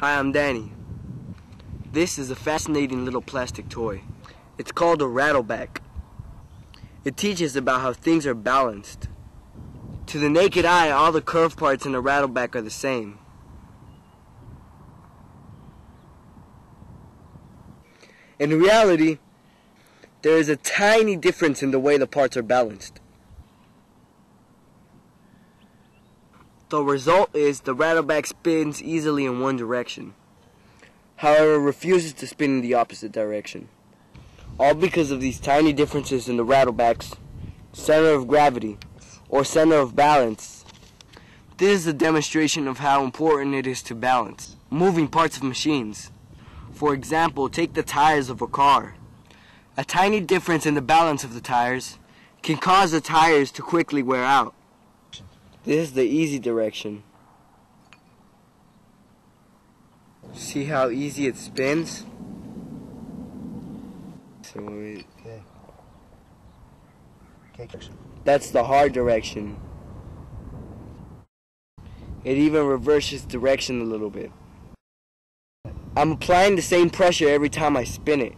Hi, I'm Danny. This is a fascinating little plastic toy. It's called a rattleback. It teaches about how things are balanced. To the naked eye, all the curved parts in a rattleback are the same. In reality, there is a tiny difference in the way the parts are balanced. The result is the rattleback spins easily in one direction, however refuses to spin in the opposite direction. All because of these tiny differences in the rattleback's center of gravity, or center of balance. This is a demonstration of how important it is to balance moving parts of machines. For example, take the tires of a car. A tiny difference in the balance of the tires can cause the tires to quickly wear out. This is the easy direction. See how easy it spins? So it, Okay. Okay, that's the hard direction. It even reverses direction a little bit. I'm applying the same pressure every time I spin it.